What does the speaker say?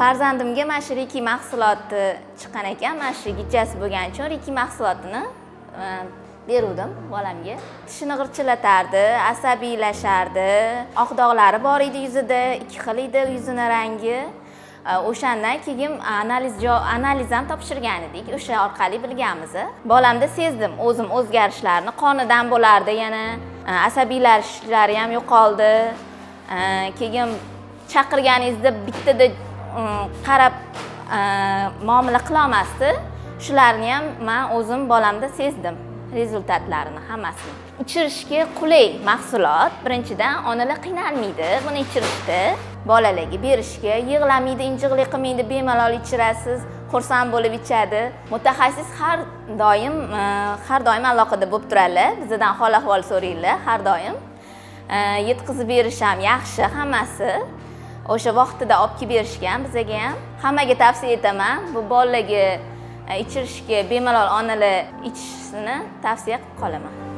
farzandimga mana shu riki mahsuloti chiqqan ekan. Mana shu gijjasi bo'lgani uchun riki mahsulotini e, beruvdim bolamga. Tishini g'irchillatardi asabiylashardi. Oq dog'lari bor edi yuzida ikki xil edi yuzini rangi. E, o'shandan keyin analiz analiz ham topshirgan edik. O'sha orqali bilganmiz. Bolamda sezdim o'zim o'zgarishlarni qonidan bo'lardi yana. E, Asabiylashishlari ham yo'qoldi. Keyin chaqirganingizda bittada qarab э, muomala qilolmasdi. Shularni ham man o'zim bolamda sezdim rezultatlarini hammasini. Ichirishga qulay mahsulot birinchidan onalar qiynalmaydi buni ichirishda bolalarga berishga yig'lamaydi injiqlik qilmaydi bemalol ichirasiz xursand bo'lib ichadi. Mutaxassis har doim har doim aloqada bo'lib turadilar bizdan hol ahvol so'raydilar har doim. Э, Yetkazib berish ham yaxshi hammasi. O'sha vaqtida olib kelib berishgan bizaga ham. Hammaga tavsiya etaman bu bolalarga e, ichirishga bemalol onalar ichishini tavsiya qilib qolaman.